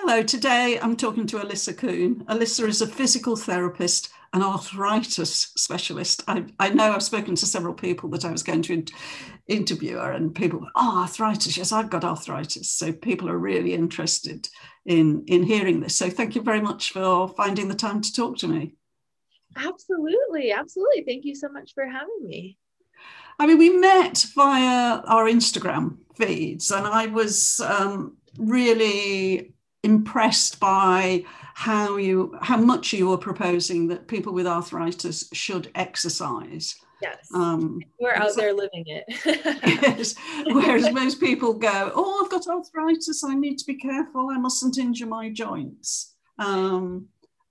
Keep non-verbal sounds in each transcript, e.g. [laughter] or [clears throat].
Hello, today I'm talking to Alyssa Kuhn. Alyssa is a physical therapist and arthritis specialist. I, I know I've spoken to several people that I was going to in, interview her, and people, oh, arthritis. Yes, I've got arthritis. So people are really interested in, in hearing this. So thank you very much for finding the time to talk to me. Absolutely. Absolutely. Thank you so much for having me. I mean, we met via our Instagram feeds, and I was um, really impressed by how you how much you were proposing that people with arthritis should exercise. Yes. Um, We're out there living it. [laughs] yes. Whereas [laughs] most people go, oh, I've got arthritis. I need to be careful. I mustn't injure my joints. Um,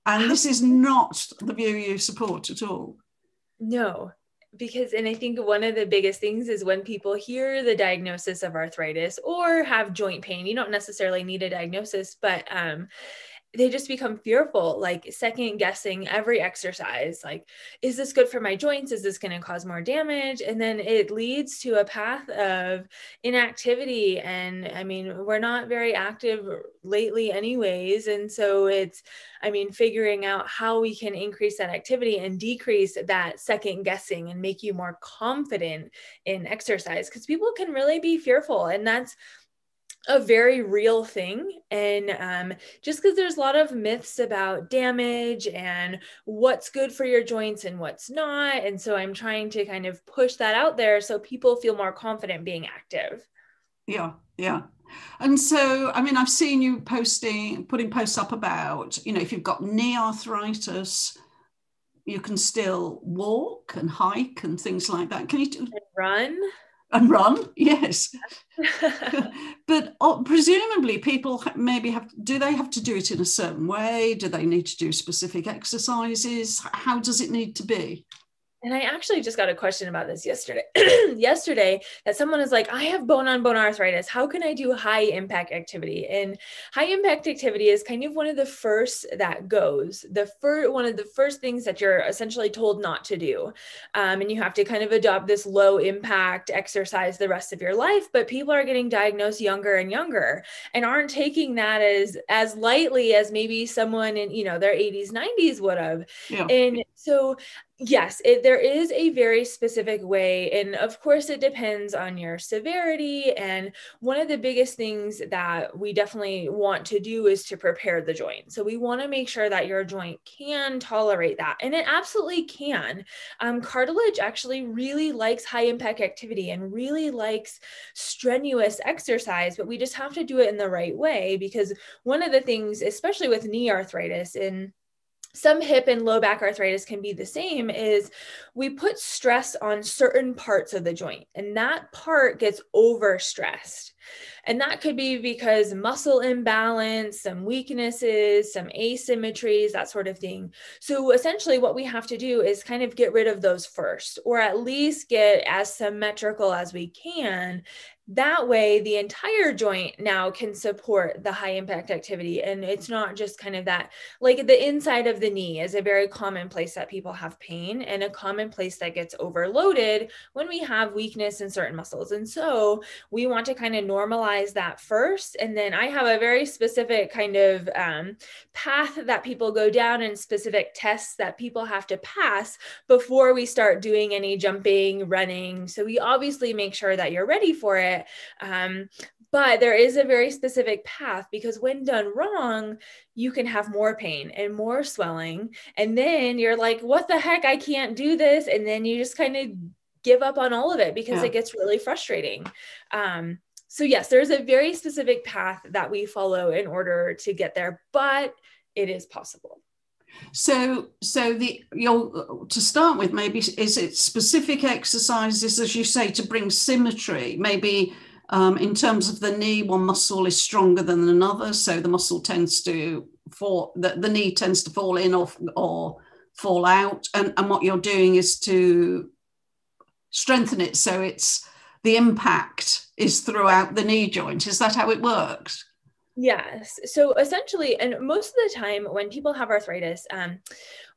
and this is not the view you support at all. No, because and i think one of the biggest things is when people hear the diagnosis of arthritis or have joint pain you don't necessarily need a diagnosis but um they just become fearful, like second guessing every exercise. Like, is this good for my joints? Is this going to cause more damage? And then it leads to a path of inactivity. And I mean, we're not very active lately, anyways. And so it's, I mean, figuring out how we can increase that activity and decrease that second guessing and make you more confident in exercise because people can really be fearful. And that's, a very real thing. And um, just because there's a lot of myths about damage and what's good for your joints and what's not. And so I'm trying to kind of push that out there so people feel more confident being active. Yeah, yeah. And so, I mean, I've seen you posting, putting posts up about, you know, if you've got knee arthritis, you can still walk and hike and things like that. Can you and run? And run yes. [laughs] But oh, presumably people maybe have do they have to do it in a certain way? Do they need to do specific exercises? How does it need to be and I actually just got a question about this yesterday. [clears throat] yesterday, that someone is like, I have bone on bone arthritis. How can I do high impact activity? And high impact activity is kind of one of the first that goes. The first one of the first things that you're essentially told not to do, um, and you have to kind of adopt this low impact exercise the rest of your life. But people are getting diagnosed younger and younger, and aren't taking that as as lightly as maybe someone in you know their 80s, 90s would have. Yeah. And so yes it, there is a very specific way and of course it depends on your severity and one of the biggest things that we definitely want to do is to prepare the joint. So we want to make sure that your joint can tolerate that and it absolutely can. Um, cartilage actually really likes high impact activity and really likes strenuous exercise but we just have to do it in the right way because one of the things especially with knee arthritis and some hip and low back arthritis can be the same is we put stress on certain parts of the joint and that part gets overstressed. And that could be because muscle imbalance some weaknesses some asymmetries that sort of thing. So essentially what we have to do is kind of get rid of those first or at least get as symmetrical as we can that way the entire joint now can support the high impact activity and it's not just kind of that like the inside of the knee is a very common place that people have pain and a common place that gets overloaded when we have weakness in certain muscles and so we want to kind of normalize that first and then i have a very specific kind of um, path that people go down and specific tests that people have to pass before we start doing any jumping running so we obviously make sure that you're ready for it it. Um, but there is a very specific path because when done wrong, you can have more pain and more swelling. And then you're like, what the heck? I can't do this. And then you just kind of give up on all of it because yeah. it gets really frustrating. Um, so, yes, there's a very specific path that we follow in order to get there, but it is possible. So, so the you'll to start with, maybe is it specific exercises, as you say, to bring symmetry? Maybe um, in terms of the knee, one muscle is stronger than another, so the muscle tends to fall. The, the knee tends to fall in or or fall out, and and what you're doing is to strengthen it so it's the impact is throughout the knee joint. Is that how it works? Yes. So essentially, and most of the time when people have arthritis, um,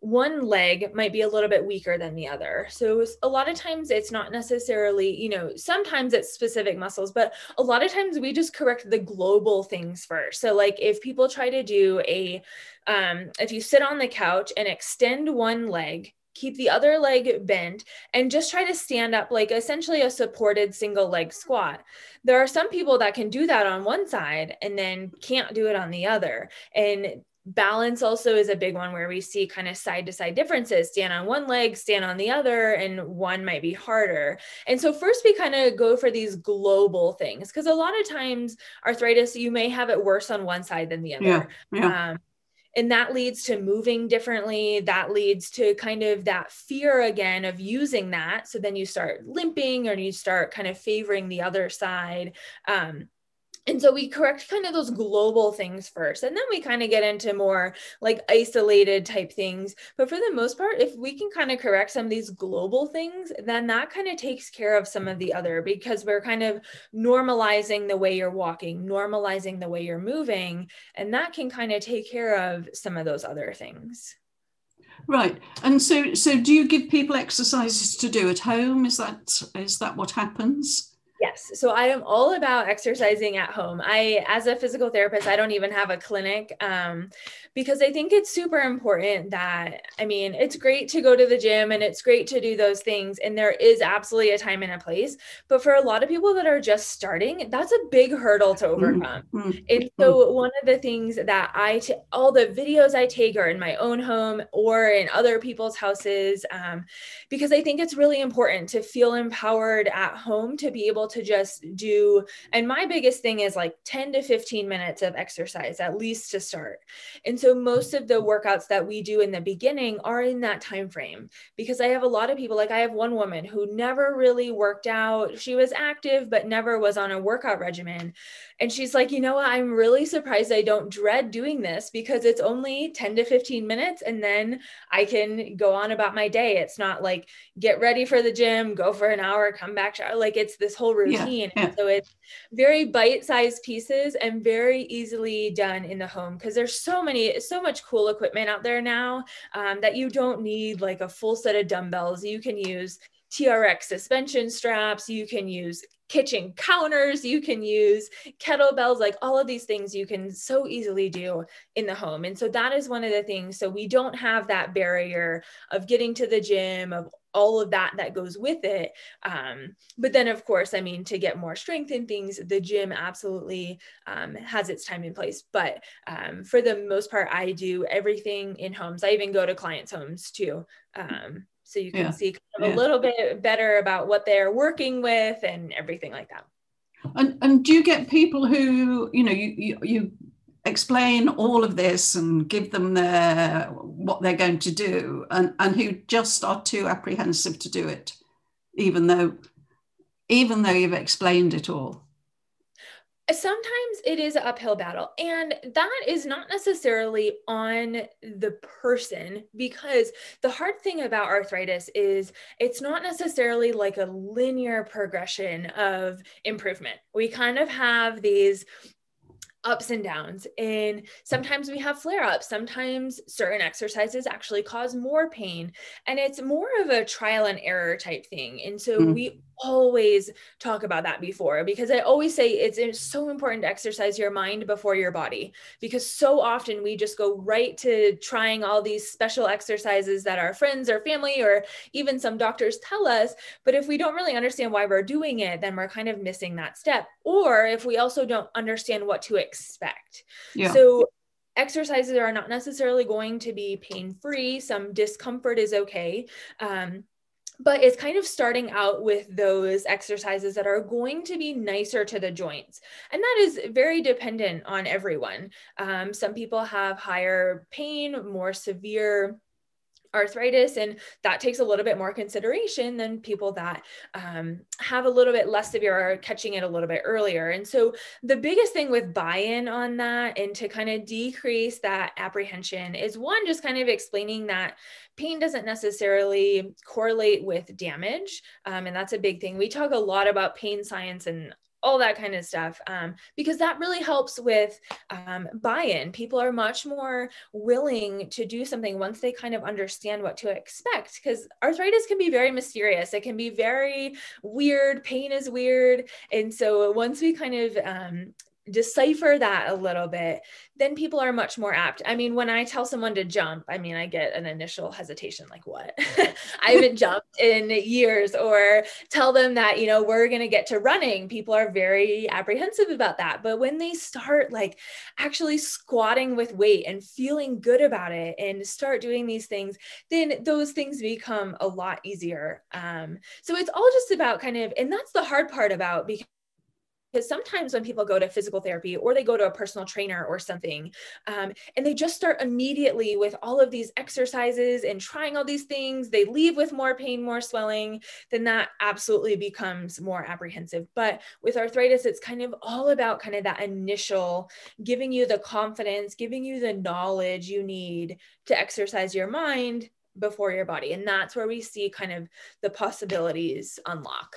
one leg might be a little bit weaker than the other. So a lot of times it's not necessarily, you know, sometimes it's specific muscles, but a lot of times we just correct the global things first. So like if people try to do a, um, if you sit on the couch and extend one leg, keep the other leg bent and just try to stand up like essentially a supported single leg squat. There are some people that can do that on one side and then can't do it on the other. And balance also is a big one where we see kind of side to side differences stand on one leg stand on the other and one might be harder and so first we kind of go for these global things because a lot of times arthritis you may have it worse on one side than the other yeah, yeah. Um, and that leads to moving differently. That leads to kind of that fear again of using that. So then you start limping or you start kind of favoring the other side. Um, and so we correct kind of those global things first and then we kind of get into more like isolated type things. But for the most part if we can kind of correct some of these global things then that kind of takes care of some of the other because we're kind of normalizing the way you're walking normalizing the way you're moving and that can kind of take care of some of those other things. Right. And so so do you give people exercises to do at home? Is that is that what happens Yes. So I am all about exercising at home. I, as a physical therapist, I don't even have a clinic um, because I think it's super important that, I mean, it's great to go to the gym and it's great to do those things. And there is absolutely a time and a place. But for a lot of people that are just starting, that's a big hurdle to mm-hmm. overcome. Mm-hmm. And so one of the things that I, t- all the videos I take are in my own home or in other people's houses um, because I think it's really important to feel empowered at home to be able to just do and my biggest thing is like 10 to 15 minutes of exercise at least to start and so most of the workouts that we do in the beginning are in that time frame because i have a lot of people like i have one woman who never really worked out. She was active but never was on a workout regimen and she's like you know what i'm really surprised i don't dread doing this because it's only 10 to 15 minutes and then i can go on about my day it's not like get ready for the gym go for an hour come back like it's this whole routine. Yeah, yeah. so it's very bite-sized pieces and very easily done in the home because there's so many, so much cool equipment out there now um, that you don't need like a full set of dumbbells. You can use TRX suspension straps, you can use kitchen counters, you can use kettlebells, like all of these things you can so easily do in the home. And so that is one of the things. So we don't have that barrier of getting to the gym, of all of that that goes with it. Um, but then, of course, I mean, to get more strength in things, the gym absolutely um, has its time and place. But um, for the most part, I do everything in homes. I even go to clients' homes too. So you can yeah. see kind of yeah. a little bit better about what they're working with and everything like that. And, and do you get people who, you know, you, you, you explain all of this and give them their what they're going to do and, and who just are too apprehensive to do it even though even though you've explained it all sometimes it is an uphill battle and that is not necessarily on the person because the hard thing about arthritis is it's not necessarily like a linear progression of improvement we kind of have these ups and downs. And sometimes we have flare ups. Sometimes certain exercises actually cause more pain. And it's more of a trial and error type thing. And so mm-hmm. we always talk about that before because I always say it's, it's so important to exercise your mind before your body because so often we just go right to trying all these special exercises that our friends or family or even some doctors tell us. But if we don't really understand why we're doing it, then we're kind of missing that step. Or if we also don't understand what to expect. Yeah. So exercises are not necessarily going to be pain free. Some discomfort is okay. Um, but it's kind of starting out with those exercises that are going to be nicer to the joints. And that is very dependent on everyone. Um, some people have higher pain, more severe arthritis and that takes a little bit more consideration than people that um, have a little bit less severe or catching it a little bit earlier. And so the biggest thing with buy-in on that and to kind of decrease that apprehension is one just kind of explaining that pain doesn't necessarily correlate with damage um, and that's a big thing. We talk a lot about pain science and all that kind of stuff um, because that really helps with um, buy-in. People are much more willing to do something once they kind of understand what to expect because arthritis can be very mysterious. It can be very weird. Pain is weird. And so once we kind of um, decipher that a little bit, then people are much more apt. I mean, when I tell someone to jump, I mean, I get an initial hesitation like, what? [laughs] I haven't jumped in years, or tell them that, you know, we're going to get to running. People are very apprehensive about that. But when they start like actually squatting with weight and feeling good about it and start doing these things, then those things become a lot easier. Um, so it's all just about kind of, and that's the hard part about because because sometimes when people go to physical therapy or they go to a personal trainer or something um, and they just start immediately with all of these exercises and trying all these things they leave with more pain more swelling then that absolutely becomes more apprehensive. But with arthritis it's kind of all about kind of that initial giving you the confidence giving you the knowledge you need to exercise your mind before your body. And that's where we see kind of the possibilities unlock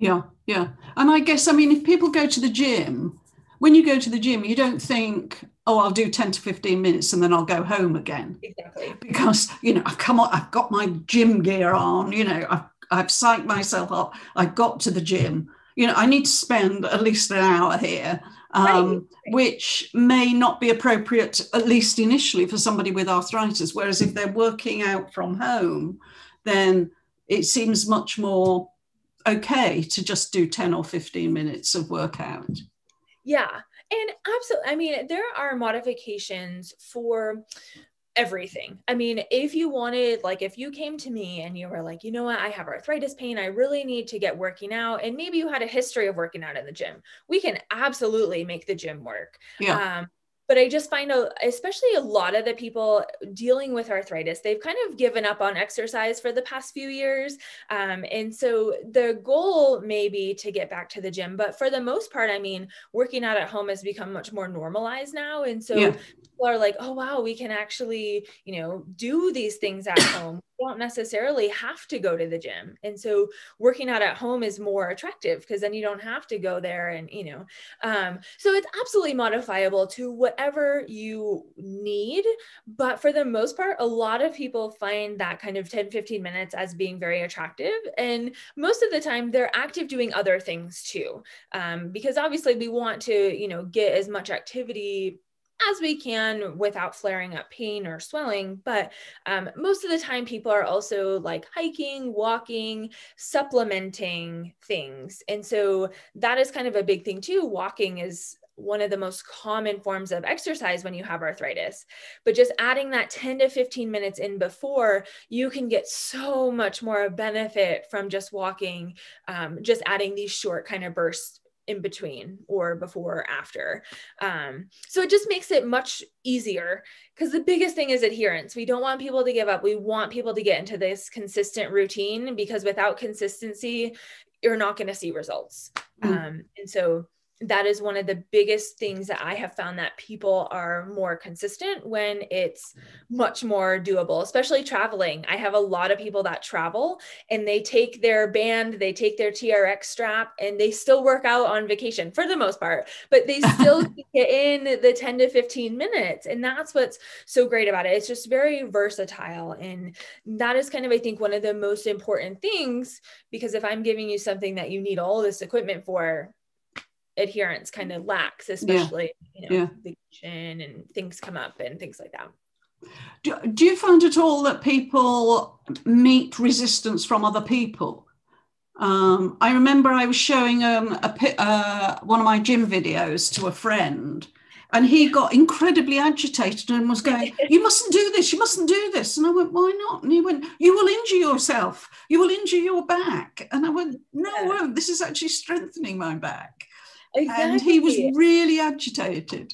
yeah, yeah. And I guess, I mean, if people go to the gym, when you go to the gym, you don't think, oh, I'll do 10 to 15 minutes and then I'll go home again. Exactly. Because, you know, I've come on, I've got my gym gear on, you know, I've, I've psyched myself up. I got to the gym. You know, I need to spend at least an hour here, um, right. which may not be appropriate, at least initially, for somebody with arthritis. Whereas if they're working out from home, then it seems much more okay to just do 10 or 15 minutes of workout. Yeah. And absolutely, I mean, there are modifications for everything. I mean, if you wanted, like, if you came to me and you were like, you know what, I have arthritis pain, I really need to get working out, and maybe you had a history of working out in the gym, we can absolutely make the gym work. Yeah. Um, but I just find, a, especially a lot of the people dealing with arthritis, they've kind of given up on exercise for the past few years. Um, and so the goal may be to get back to the gym. But for the most part, I mean, working out at home has become much more normalized now. And so yeah. people are like, oh, wow, we can actually, you know, do these things at home don't necessarily have to go to the gym. And so working out at home is more attractive because then you don't have to go there and, you know, um, so it's absolutely modifiable to whatever you need. But for the most part, a lot of people find that kind of 10, 15 minutes as being very attractive. And most of the time they're active doing other things too. Um, because obviously we want to, you know, get as much activity as we can without flaring up pain or swelling. But um, most of the time, people are also like hiking, walking, supplementing things. And so that is kind of a big thing too. Walking is one of the most common forms of exercise when you have arthritis. But just adding that 10 to 15 minutes in before, you can get so much more benefit from just walking, um, just adding these short kind of bursts in between or before or after. Um, so it just makes it much easier because the biggest thing is adherence. We don't want people to give up. We want people to get into this consistent routine because without consistency, you're not going to see results. Mm. Um, and so that is one of the biggest things that I have found that people are more consistent when it's much more doable, especially traveling. I have a lot of people that travel and they take their band, they take their TRX strap, and they still work out on vacation for the most part, but they still [laughs] get in the 10 to 15 minutes. And that's what's so great about it. It's just very versatile. And that is kind of, I think, one of the most important things because if I'm giving you something that you need all this equipment for, adherence kind of lacks, especially yeah. you know yeah. vacation and things come up and things like that. Do, do you find at all that people meet resistance from other people? Um, I remember I was showing um, a, uh, one of my gym videos to a friend, and he got incredibly agitated and was going, You mustn't do this, you mustn't do this. And I went, Why not? And he went, You will injure yourself, you will injure your back. And I went, No, won't. This is actually strengthening my back. Exactly. And he was really agitated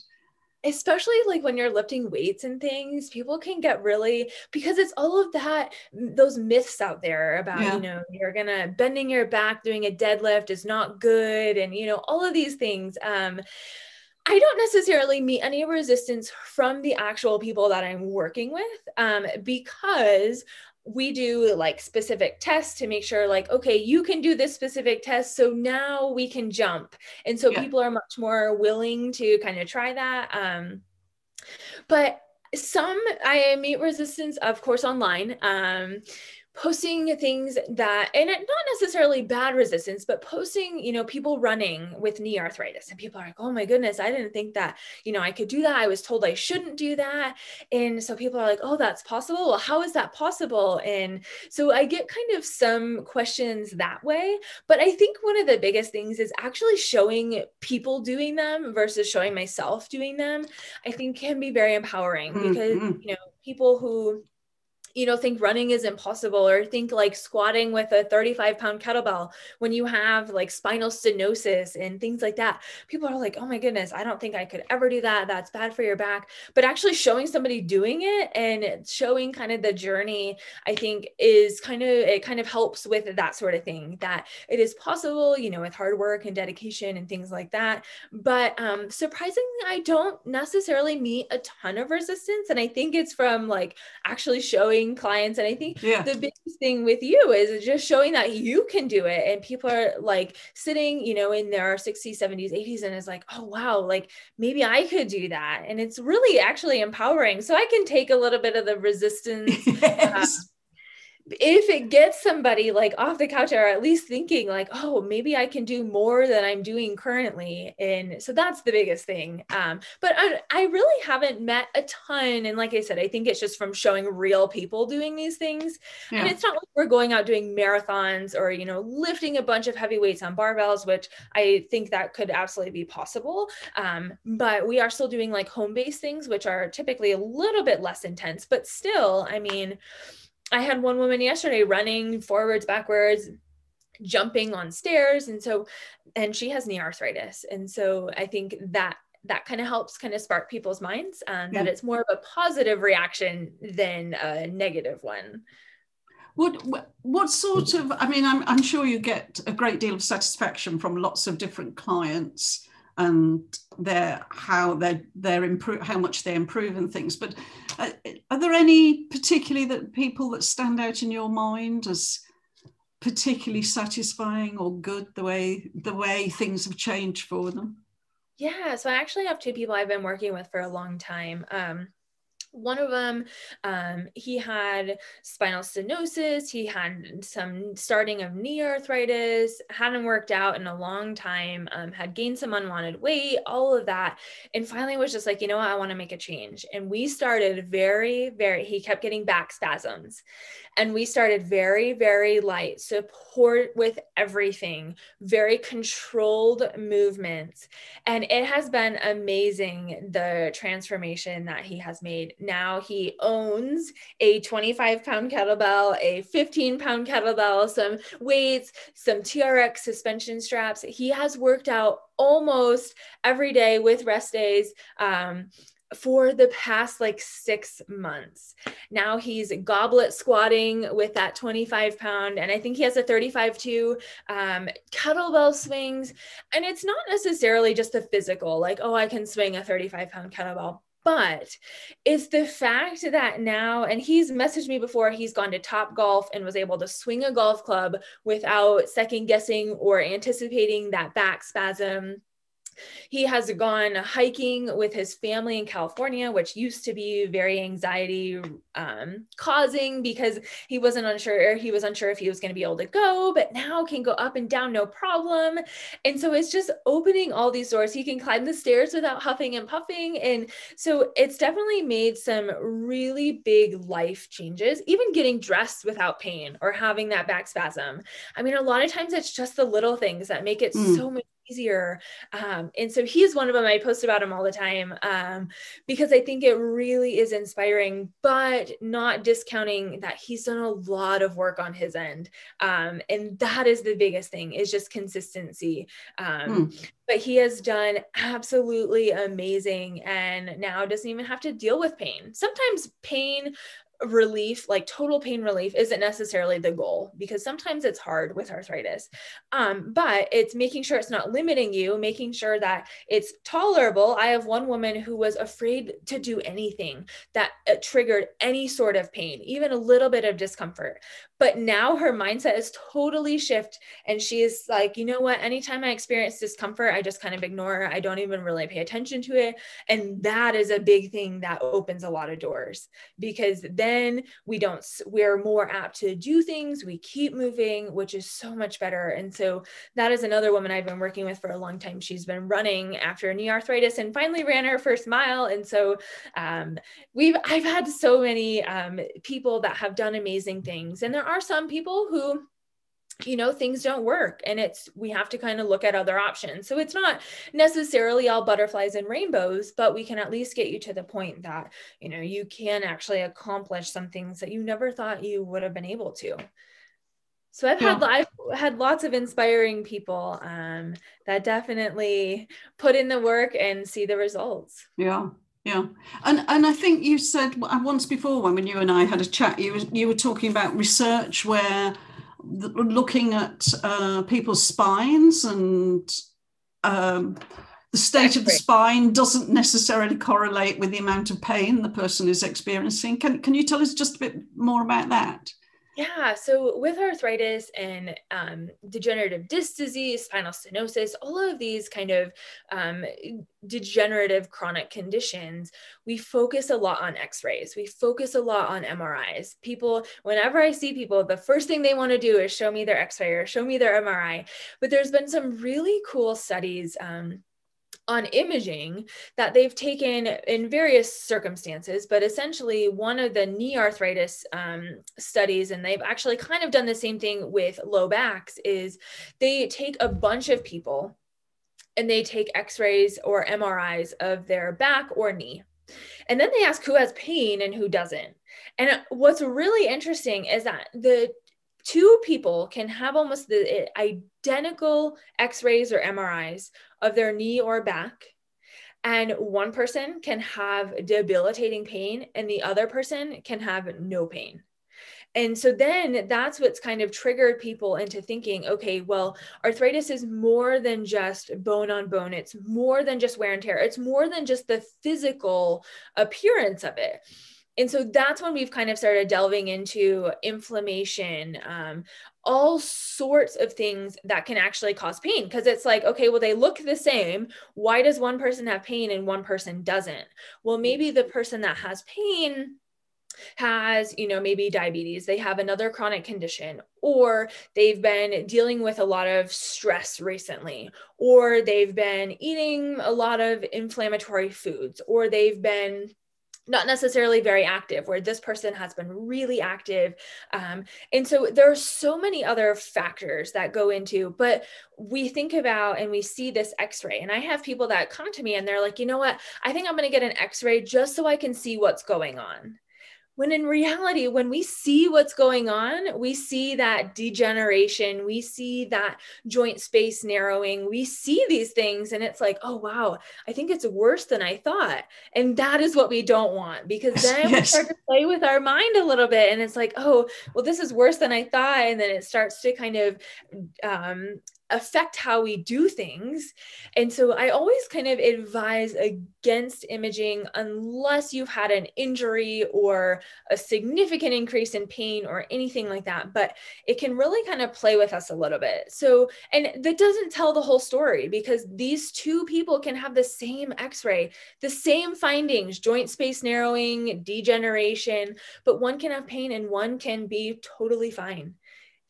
especially like when you're lifting weights and things people can get really because it's all of that those myths out there about yeah. you know you're gonna bending your back doing a deadlift is not good and you know all of these things um I don't necessarily meet any resistance from the actual people that I'm working with um, because we do like specific tests to make sure like okay you can do this specific test so now we can jump and so yeah. people are much more willing to kind of try that um but some i meet resistance of course online um posting things that and it, not necessarily bad resistance but posting you know people running with knee arthritis. And people are like oh my goodness i didn't think that you know i could do that. I was told i shouldn't do that. And so people are like oh that's possible. Well how is that possible? And so i get kind of some questions that way. But i think one of the biggest things is actually showing people doing them versus showing myself doing them i think can be very empowering mm-hmm. because you know people who you know think running is impossible or think like squatting with a 35 pound kettlebell when you have like spinal stenosis and things like that. People are like oh my goodness i don't think i could ever do that. That's bad for your back. But actually showing somebody doing it and showing kind of the journey i think is kind of it kind of helps with that sort of thing that it is possible you know with hard work and dedication and things like that. But um surprisingly i don't necessarily meet a ton of resistance and i think it's from like actually showing clients. And I think yeah. the biggest thing with you is just showing that you can do it. And people are like sitting, you know, in their 60s, 70s, 80s, and it's like, oh, wow, like maybe I could do that. And it's really actually empowering. So I can take a little bit of the resistance. [laughs] Yes. Uh, If it gets somebody like off the couch or at least thinking like oh maybe i can do more than i'm doing currently and so that's the biggest thing um, but I, I really haven't met a ton and like i said i think it's just from showing real people doing these things yeah. and it's not like we're going out doing marathons or you know lifting a bunch of heavy weights on barbells which i think that could absolutely be possible um, but we are still doing like home based things which are typically a little bit less intense but still i mean I had one woman yesterday running forwards, backwards, jumping on stairs. And so, and she has knee arthritis. And so I think that that kind of helps kind of spark people's minds um, that it's more of a positive reaction than a negative one. What what sort of? I mean, I'm I'm sure you get a great deal of satisfaction from lots of different clients and their how they're they're improve how much they improve and things. But uh, are there any particularly that people that stand out in your mind as particularly satisfying or good the way the way things have changed for them? Yeah, so I actually have two people I've been working with for a long time. Um, one of them um, he had spinal stenosis he had some starting of knee arthritis hadn't worked out in a long time um, had gained some unwanted weight all of that and finally was just like you know what? I want to make a change. And we started very very he kept getting back spasms and we started very very light support with everything very controlled movements and it has been amazing the transformation that he has made now he owns a 25 pound kettlebell a 15 pound kettlebell some weights some trx suspension straps he has worked out almost every day with rest days um, for the past like six months. Now he's goblet squatting with that 25 pound, and I think he has a 35 too, um, kettlebell swings. And it's not necessarily just the physical, like, oh, I can swing a 35 pound kettlebell. But it's the fact that now, and he's messaged me before, he's gone to Top Golf and was able to swing a golf club without second guessing or anticipating that back spasm he has gone hiking with his family in California, which used to be very anxiety um, causing because he wasn't unsure. He was unsure if he was going to be able to go, but now can go up and down no problem. And so it's just opening all these doors. He can climb the stairs without huffing and puffing. And so it's definitely made some really big life changes, even getting dressed without pain or having that back spasm. I mean, a lot of times it's just the little things that make it mm. so much easier. Um, and so he's one of them. I post about him all the time um, because I think it really is inspiring, but not discounting that he's done a lot of work on his end. Um, and that is the biggest thing is just consistency. Mm. But he has done absolutely amazing and now doesn't even have to deal with pain. Sometimes pain relief, like total pain relief, isn't necessarily the goal because sometimes it's hard with arthritis. Um, but it's making sure it's not limiting you, making sure that it's tolerable. I have one woman who was afraid to do anything that uh, triggered any sort of pain, even a little bit of discomfort. But now her mindset is totally shift, and she is like, you know what? Anytime I experience discomfort, I just kind of ignore. I don't even really pay attention to it, and that is a big thing that opens a lot of doors because then we don't we're more apt to do things we keep moving which is so much better and so that is another woman i've been working with for a long time she's been running after knee arthritis and finally ran her first mile and so um, we've i've had so many um, people that have done amazing things and there are some people who you know things don't work and it's we have to kind of look at other options so it's not necessarily all butterflies and rainbows but we can at least get you to the point that you know you can actually accomplish some things that you never thought you would have been able to so I've yeah. had I've had lots of inspiring people um, that definitely put in the work and see the results. Yeah, yeah, and and I think you said once before when you and I had a chat, you you were talking about research where looking at uh, people's spines and um, the state of the spine doesn't necessarily correlate with the amount of pain the person is experiencing. Can, can you tell us just a bit more about that? Yeah, so with arthritis and um, degenerative disc disease, spinal stenosis, all of these kind of um, degenerative chronic conditions, we focus a lot on x rays. We focus a lot on MRIs. People, whenever I see people, the first thing they want to do is show me their x ray or show me their MRI. But there's been some really cool studies. Um, on imaging that they've taken in various circumstances, but essentially one of the knee arthritis um, studies, and they've actually kind of done the same thing with low backs, is they take a bunch of people and they take x-rays or MRIs of their back or knee. And then they ask who has pain and who doesn't. And what's really interesting is that the two people can have almost the identical x-rays or MRIs of their knee or back and one person can have debilitating pain and the other person can have no pain. And so then that's what's kind of triggered people into thinking okay well arthritis is more than just bone on bone. It's more than just wear and tear. It's more than just the physical appearance of it and so that's when we've kind of started delving into inflammation um, all sorts of things that can actually cause pain because it's like okay well they look the same. Why does one person have pain and one person doesn't? Well maybe the person that has pain has you know maybe diabetes they have another chronic condition or they've been dealing with a lot of stress recently or they've been eating a lot of inflammatory foods or they've been not necessarily very active where this person has been really active um, and so there are so many other factors that go into but we think about and we see this x-ray and i have people that come to me and they're like you know what? I think i'm going to get an x-ray just so i can see what's going on when in reality, when we see what's going on, we see that degeneration, we see that joint space narrowing, we see these things, and it's like, oh, wow, I think it's worse than I thought. And that is what we don't want because then yes. we start to play with our mind a little bit. And it's like, oh, well, this is worse than I thought. And then it starts to kind of um, affect how we do things. And so I always kind of advise against imaging unless you've had an injury or a significant increase in pain or anything like that. But it can really kind of play with us a little bit. So, and that doesn't tell the whole story because these two people can have the same x ray, the same findings joint space narrowing, degeneration, but one can have pain and one can be totally fine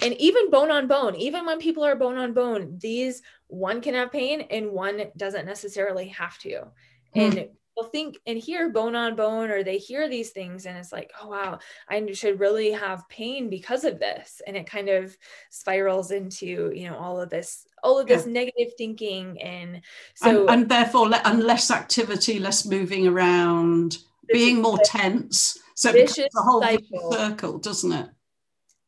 and even bone on bone even when people are bone on bone these one can have pain and one doesn't necessarily have to hmm. and people think and hear bone on bone or they hear these things and it's like oh wow i should really have pain because of this and it kind of spirals into you know all of this all of this yeah. negative thinking and so and, and therefore and less activity less moving around being more tense so it becomes a whole cycle. circle doesn't it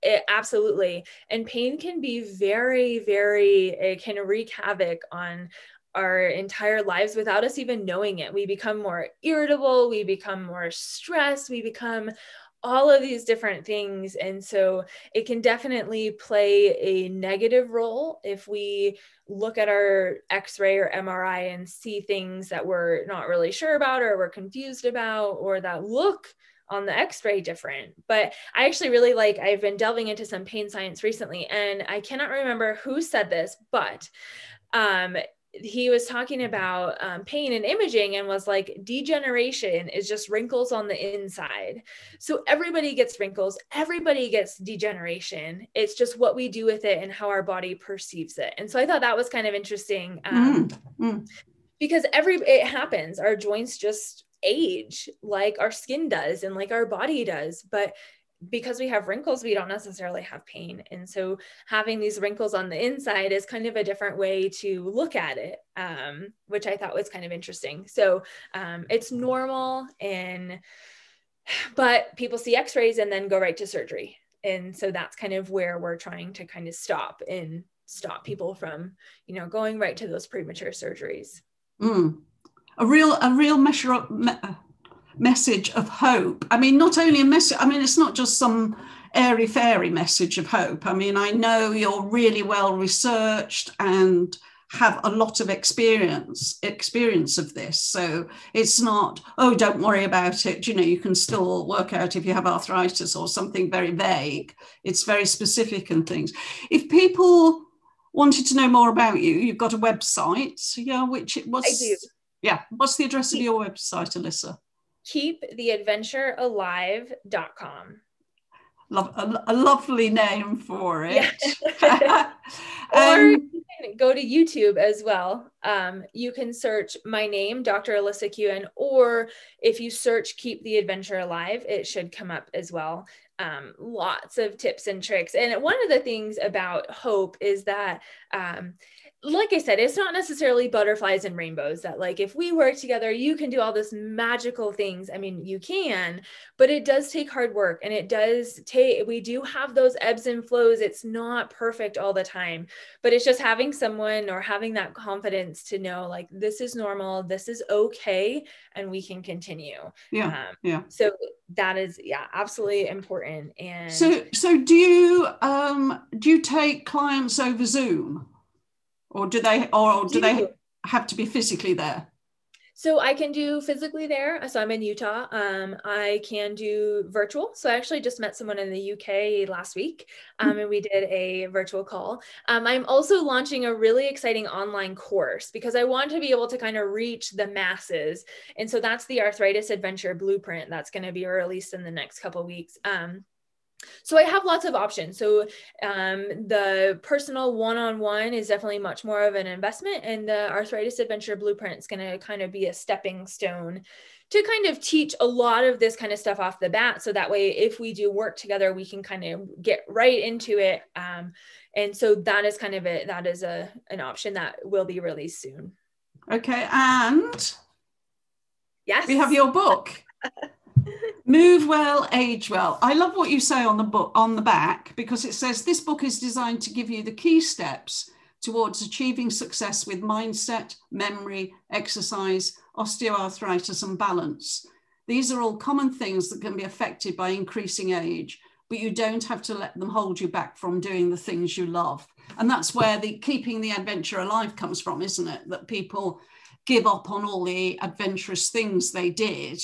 it, absolutely. And pain can be very, very, it can wreak havoc on our entire lives without us even knowing it. We become more irritable, we become more stressed, we become all of these different things. And so it can definitely play a negative role if we look at our x ray or MRI and see things that we're not really sure about or we're confused about or that look on the x-ray different but i actually really like i've been delving into some pain science recently and i cannot remember who said this but um, he was talking about um, pain and imaging and was like degeneration is just wrinkles on the inside. So everybody gets wrinkles everybody gets degeneration. It's just what we do with it and how our body perceives it. And so i thought that was kind of interesting um, mm, mm. because every it happens. Our joints just age like our skin does and like our body does but because we have wrinkles we don't necessarily have pain. And so having these wrinkles on the inside is kind of a different way to look at it um, which i thought was kind of interesting. So um, it's normal and but people see x-rays and then go right to surgery. And so that's kind of where we're trying to kind of stop and stop people from you know going right to those premature surgeries. Mm a real a real measure of, me, message of hope. I mean, not only a message. I mean, it's not just some airy fairy message of hope. I mean, I know you're really well researched and have a lot of experience experience of this so it's not oh don't worry about it you know you can still work out if you have arthritis or something very vague it's very specific and things if people wanted to know more about you you've got a website yeah which it was yeah. What's the address of your website, Alyssa? keeptheadventurealive.com. Love, a, a lovely name for it. Yeah. [laughs] or um, you can go to YouTube as well. Um, you can search my name, Dr. Alyssa Kuhn, or if you search Keep the Adventure Alive, it should come up as well. Um, lots of tips and tricks. And one of the things about hope is that um, like I said, it's not necessarily butterflies and rainbows that, like, if we work together, you can do all this magical things. I mean, you can, but it does take hard work and it does take, we do have those ebbs and flows. It's not perfect all the time, but it's just having someone or having that confidence to know, like, this is normal, this is okay, and we can continue. Yeah. Um, yeah. So that is, yeah, absolutely important. And so, so do you, um, do you take clients over Zoom? Or do they or do they have to be physically there so I can do physically there. So I'm in Utah. Um, I can do virtual. So I actually just met someone in the UK last week, um, and we did a virtual call. Um, I'm also launching a really exciting online course because I want to be able to kind of reach the masses. And so that's the Arthritis Adventure Blueprint that's going to be released in the next couple weeks. So I have lots of options. So um, the personal one-on-one is definitely much more of an investment, and the arthritis adventure blueprint is going to kind of be a stepping stone to kind of teach a lot of this kind of stuff off the bat. So that way, if we do work together, we can kind of get right into it. Um, and so that is kind of it. That is a an option that will be released soon. Okay, and yes, we have your book. [laughs] Move well, age well. I love what you say on the book on the back because it says this book is designed to give you the key steps towards achieving success with mindset, memory, exercise, osteoarthritis, and balance. These are all common things that can be affected by increasing age, but you don't have to let them hold you back from doing the things you love. And that's where the keeping the adventure alive comes from, isn't it? That people give up on all the adventurous things they did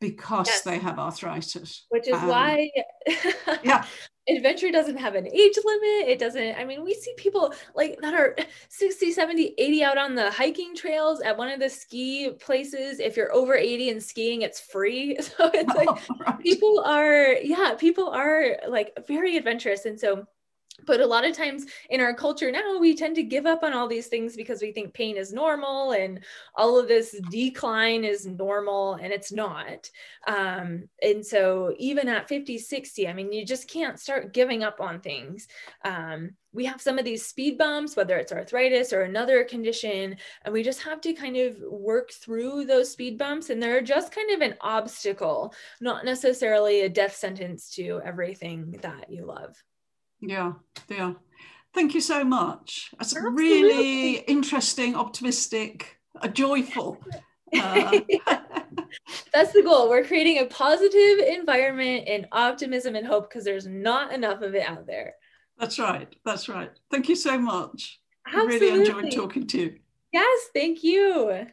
because yes. they have arthritis. Which is um, why [laughs] yeah. adventure doesn't have an age limit. It doesn't, I mean, we see people like that are 60, 70, 80 out on the hiking trails at one of the ski places. If you're over 80 and skiing, it's free. [laughs] So it's like oh, [laughs] right. people are, yeah, people are like very adventurous. And so but a lot of times in our culture now we tend to give up on all these things because we think pain is normal and all of this decline is normal and it's not. Um, and so even at 50 60 i mean you just can't start giving up on things. Um, we have some of these speed bumps whether it's arthritis or another condition and we just have to kind of work through those speed bumps and they're just kind of an obstacle not necessarily a death sentence to everything that you love yeah, yeah. Thank you so much. That's Absolutely. really interesting, optimistic, a joyful. Uh, [laughs] that's the goal. We're creating a positive environment and optimism and hope because there's not enough of it out there. That's right. That's right. Thank you so much. Absolutely. I really enjoyed talking to you. Yes, thank you.